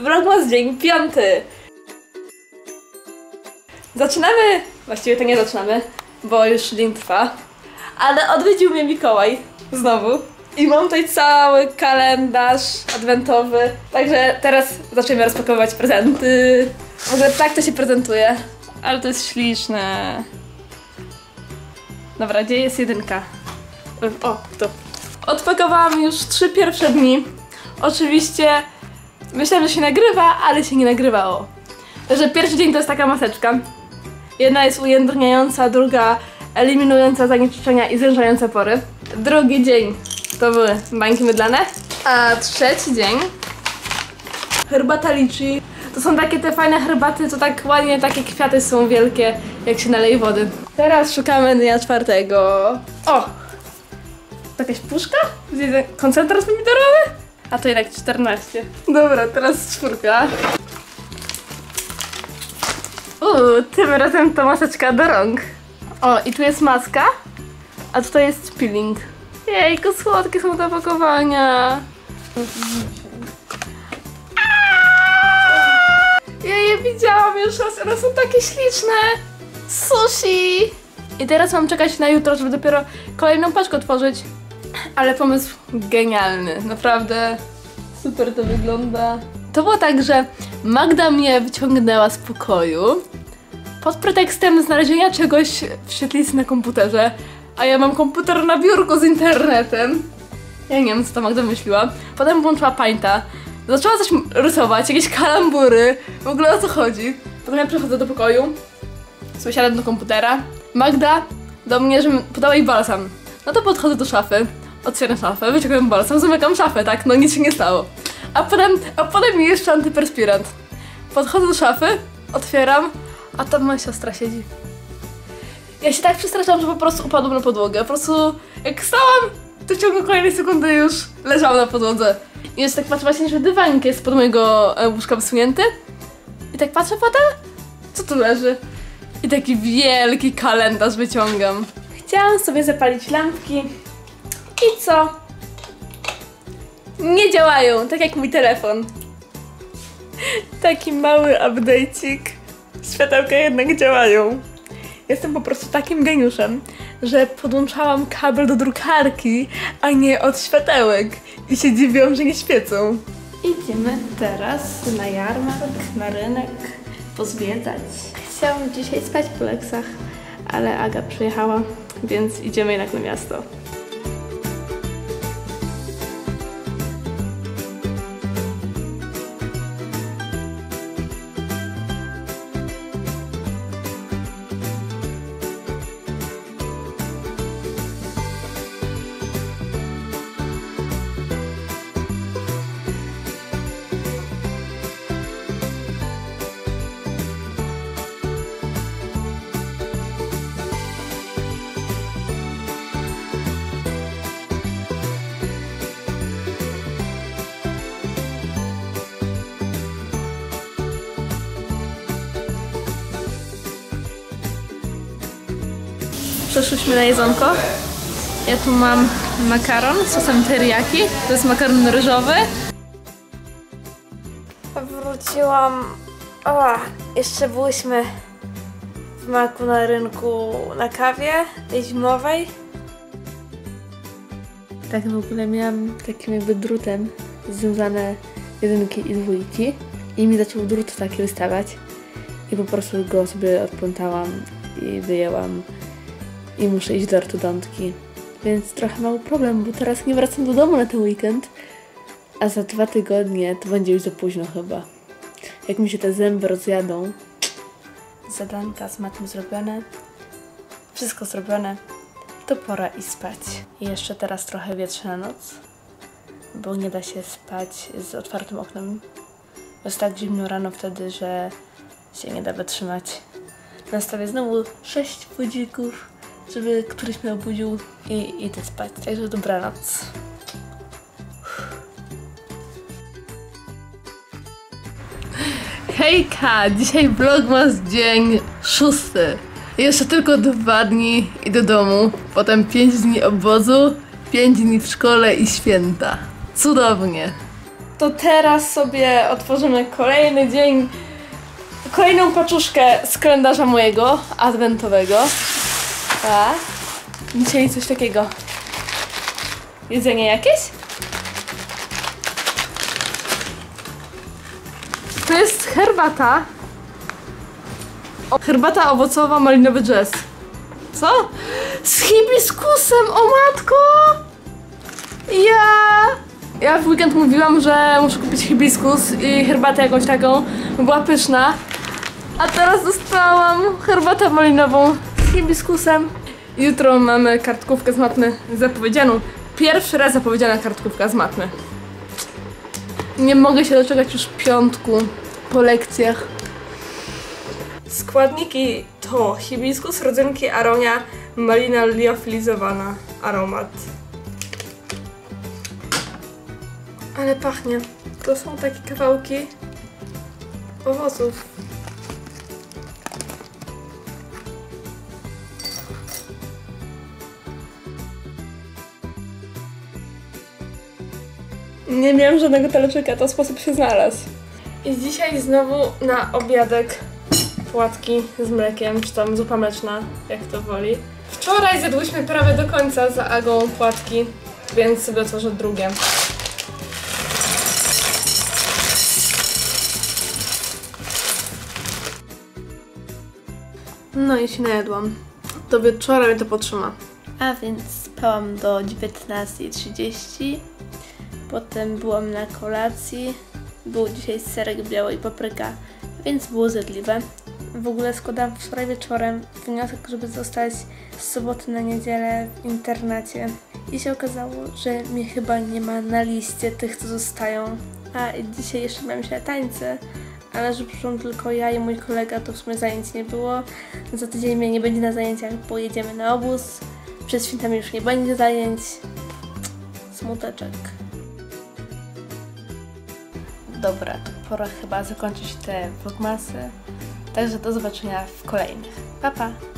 Vlogmas dzień piąty. Zaczynamy, właściwie to nie zaczynamy, bo już dzień trwa, ale odwiedził mnie Mikołaj znowu. I mam tutaj cały kalendarz adwentowy, także teraz zaczniemy rozpakowywać prezenty. Ogóle tak to się prezentuje, ale to jest śliczne. Dobra, gdzie jest jedynka? O, tu. Odpakowałam już trzy pierwsze dni. Oczywiście myślałam, że się nagrywa, ale się nie nagrywało. Także pierwszy dzień to jest taka maseczka. Jedna jest ujędrniająca, druga eliminująca zanieczyszczenia i zwężające pory. Drugi dzień to były bańki mydlane. A trzeci dzień herbata liczy. To są takie te fajne herbaty, to tak ładnie takie kwiaty są wielkie, jak się naleje wody. Teraz szukamy dnia czwartego. O! Jakaś puszka? Koncentrat pomidorowy? A to jednak 14. Dobra, teraz czwórka. Uuu, tym razem to maseczka do rąk. O, i tu jest maska, a tutaj jest peeling. Jejku, słodkie są te opakowania. Ja je widziałam już raz, one są takie śliczne. Sushi! I teraz mam czekać na jutro, żeby dopiero kolejną paczkę otworzyć. Ale pomysł genialny, naprawdę super to wygląda. To było tak, że Magda mnie wyciągnęła z pokoju pod pretekstem znalezienia czegoś w świetlicy na komputerze, a ja mam komputer na biurku z internetem. Ja nie wiem, co ta Magda myśliła. Potem włączyła Painta, zaczęła coś rysować, jakieś kalambury, w ogóle o co chodzi. Potem ja przychodzę do pokoju, sobie siadam do komputera. Magda do mnie, żebym podała jej balsam. No to podchodzę do szafy, otwieram szafę, wyciągam balsam, zamykam szafę, tak? No nic się nie stało. A potem, a potem jeszcze antyperspirant. Podchodzę do szafy, otwieram, a tam moja siostra siedzi. Ja się tak przestraszyłam, że po prostu upadłam na podłogę. Po prostu jak stałam, to w ciągu kolejnej sekundy już leżałam na podłodze. I jeszcze tak patrzę właśnie, że dywanik jest pod mojego e, łóżka wysunięty. I tak patrzę potem, co tu leży? I taki wielki kalendarz wyciągam. Chciałam sobie zapalić lampki. I co? Nie działają, tak jak mój telefon. Taki mały update'cik. Światełka jednak działają. Jestem po prostu takim geniuszem, że podłączałam kabel do drukarki, a nie od światełek. I się dziwią, że nie świecą. Idziemy teraz na jarmark, na rynek, pozwiedzać. Chciałam dzisiaj spać po leksach, ale Aga przyjechała, więc idziemy jednak na miasto. Przeszłyśmy na jedzonko. Ja tu mam makaron z sosem teriyaki. To jest makaron ryżowy. Wróciłam. O, jeszcze byłyśmy w maku na rynku na kawie, tej zimowej. Tak w ogóle miałam takim jakby drutem związane jedynki i dwójki i mi zaczął drut taki wystawać i po prostu go sobie odplątałam i wyjęłam i muszę iść do ortodontki. Więc trochę mały problem, bo teraz nie wracam do domu na ten weekend, a za dwa tygodnie to będzie już za późno chyba. Jak mi się te zęby rozjadą. Zadanka z matem zrobione. Wszystko zrobione. To pora i spać. I jeszcze teraz trochę wietrze na noc, bo nie da się spać z otwartym oknem. Jest tak zimno rano wtedy, że się nie da wytrzymać. Nastawię znowu sześć budzików żeby któryś mnie obudził i idę spać. Także dobranoc. Hejka! Dzisiaj vlogmas dzień szósty. Jeszcze tylko dwa dni i do domu. Potem pięć dni obozu, pięć dni w szkole i święta. Cudownie. to teraz sobie otworzymy kolejny dzień, kolejną paczuszkę z kalendarza mojego, adwentowego. Tak. Dzisiaj coś takiego. Jedzenie jakieś? To jest herbata. O, herbata owocowa, malinowy jazz. Co? Z hibiskusem, o matko! Ja! Ja w weekend mówiłam, że muszę kupić hibiskus i herbatę jakąś taką, była pyszna. A teraz dostałam herbatę malinową hibiskusem. Jutro mamy kartkówkę z matmy zapowiedzianą. Pierwszy raz zapowiedziana kartkówka z matmy. Nie mogę się doczekać już piątku po lekcjach. Składniki to hibiskus, rodzynki, aronia, malina liofilizowana, aromat. Ale pachnie. To są takie kawałki owoców. Nie miałem żadnego taleczeka, to sposób się znalazł. I dzisiaj znowu na obiadek płatki z mlekiem, czy tam zupa mleczna, jak to woli. Wczoraj zjadłyśmy prawie do końca za Agą płatki, więc sobie otworzę drugie. No i się najedłam. Do wieczora mnie to potrzyma. A więc spałam do 19.30. Potem byłam na kolacji. Był dzisiaj serek biały i papryka, więc było zjadliwe. W ogóle składałam wczoraj wieczorem wniosek, żeby zostać z soboty na niedzielę w internacie. I się okazało, że mnie chyba nie ma na liście tych, co zostają. A dzisiaj jeszcze miałam się tańce, ale że przyszłam tylko ja i mój kolega, to w sumie zajęć nie było. Za tydzień mnie nie będzie na zajęciach, bo jedziemy na obóz. Przed świętami już nie będzie zajęć. Smuteczek. Dobra, to pora chyba zakończyć te vlogmasy. Także do zobaczenia w kolejnych. Pa, pa!